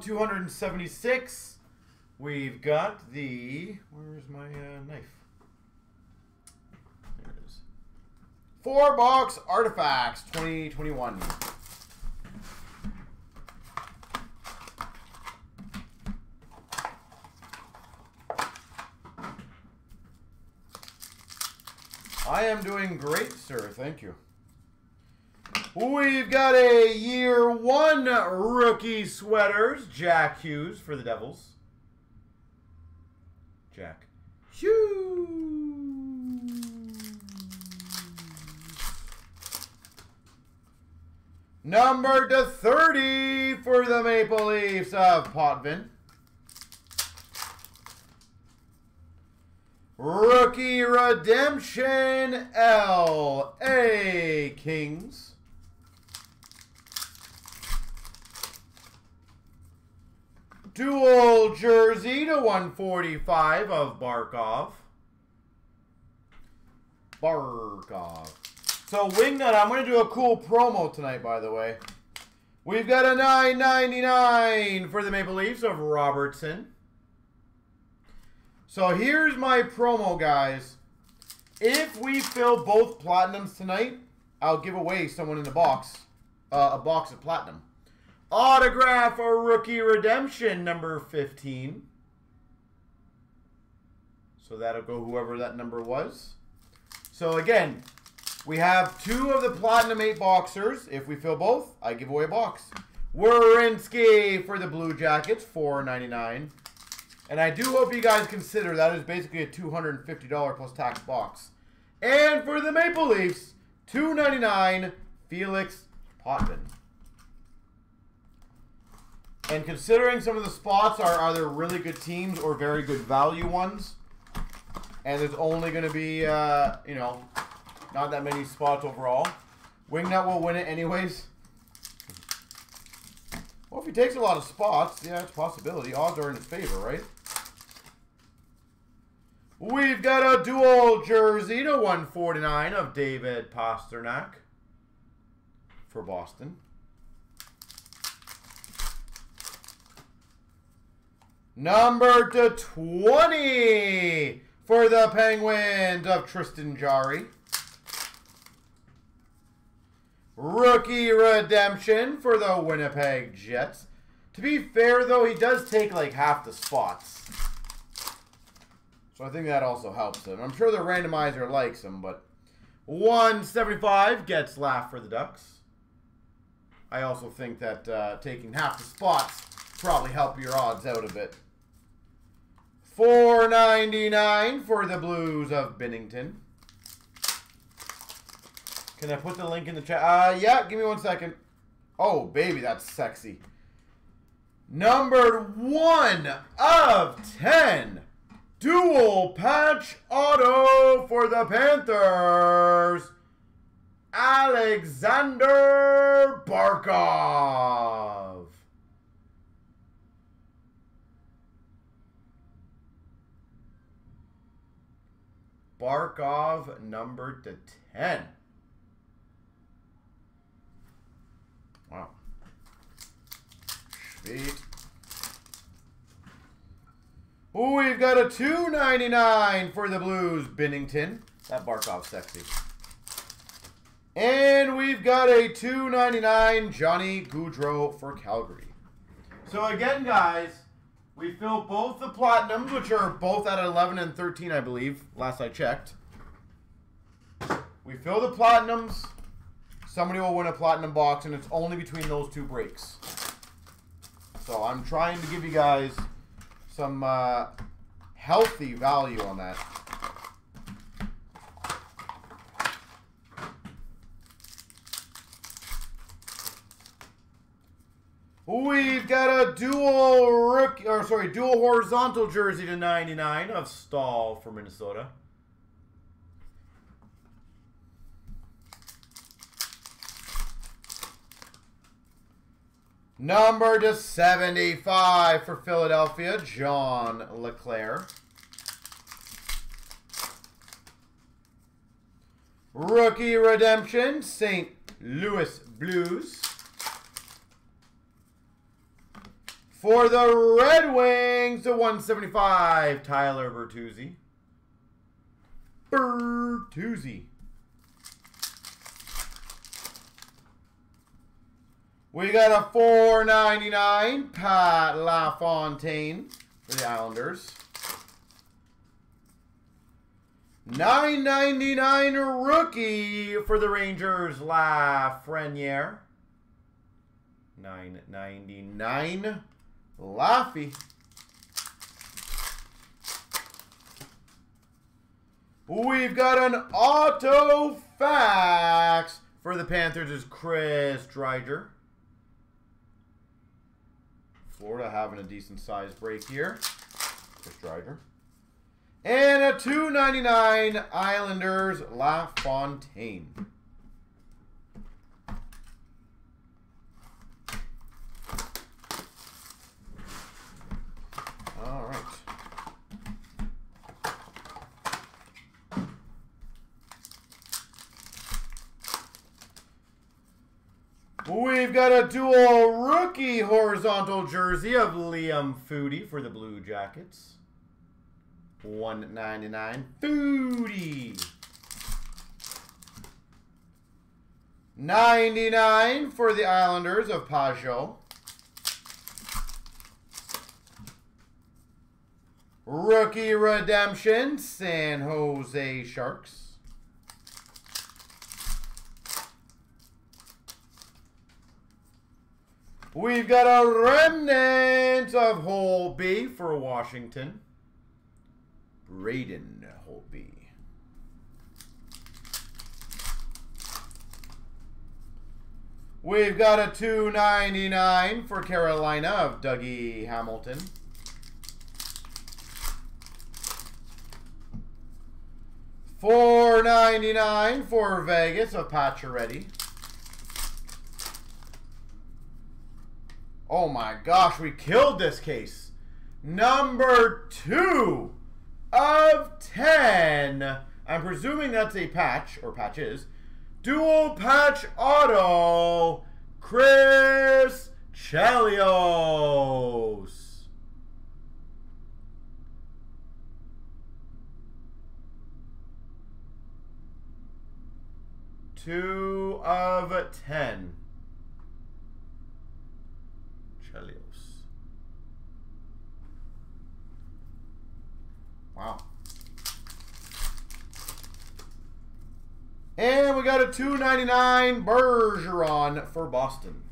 4,276. We've got the. Where's my uh, knife? There it is. Four box artifacts 2021. I am doing great, sir. Thank you. We've got a year one rookie sweaters. Jack Hughes for the Devils. Jack Hughes. Number to 30 for the Maple Leafs of Potvin. Rookie Redemption L.A. Kings. Dual jersey to 145 of Barkov. Barkov. So Wingnut, I'm going to do a cool promo tonight, by the way. We've got a 9.99 for the Maple Leafs of Robertson. So here's my promo, guys. If we fill both platinums tonight, I'll give away someone in the box uh, a box of platinum. Autograph a rookie redemption number 15. So that'll go whoever that number was. So again, we have two of the Platinum 8 boxers. If we fill both, I give away a box. Werenski for the Blue Jackets, $4.99. And I do hope you guys consider that is basically a $250 plus tax box. And for the Maple Leafs, $2.99, Felix Potvin. And considering some of the spots are either really good teams or very good value ones, and there's only going to be, uh, you know, not that many spots overall, Wingnut will win it anyways. Well, if he takes a lot of spots, yeah, it's possibility. Odds are in his favor, right? We've got a dual jersey to 149 of David Pastrnak for Boston. Number to 20 for the Penguins of Tristan Jarry. Rookie redemption for the Winnipeg Jets. To be fair, though, he does take like half the spots. So I think that also helps him. I'm sure the randomizer likes him, but 175 Getzlaf for the Ducks. I also think that uh, taking half the spots probably help your odds out a bit. 499 for the Blues of Binnington. Can I put the link in the chat? Uh, yeah, give me one second. Oh, baby, that's sexy. Numbered one of 10. Dual patch auto for the Panthers. Alexander Barkov. Barkov number to 10. Wow. Sweet. Ooh, we've got a two ninety nine for the Blues, Binnington. That Barkov's sexy. And we've got a two ninety nine Johnny Gaudreau for Calgary. So again, guys, we fill both the Platinums, which are both at 11 and 13, I believe, last I checked. We fill the Platinums. Somebody will win a Platinum box, and it's only between those two breaks. So I'm trying to give you guys some uh, healthy value on that. Dual rookie, or sorry, dual horizontal jersey to 99 of Staal for Minnesota. Number to 75 for Philadelphia, John LeClair. Rookie redemption, St. Louis Blues. For the Red Wings, to 175, Tyler Bertuzzi. Bertuzzi. We got a 499 Pat LaFontaine for the Islanders. 999 rookie for the Rangers, Lafreniere. 999 Laffy. We've got an auto fax for the Panthers is Chris Driedger. Florida having a decent size break here. Chris Driedger. And a 299 Islanders LaFontaine. All right. We've got a dual rookie horizontal jersey of Liam Foudy for the Blue Jackets. 199 Foudy. 99 for the Islanders of Pageau. Rookie Redemption, San Jose Sharks. We've got a remnant of Holtby for Washington. Braden Holtby. We've got a 299 for Carolina of Dougie Hamilton. Four ninety nine for Vegas of Pacioretty. Oh my gosh, we killed this case. Number two of ten. I'm presuming that's a patch, or patches. Dual patch auto, Chris Chelios. Two of ten. Chelios. Wow. And we got a 299 Bergeron for Boston.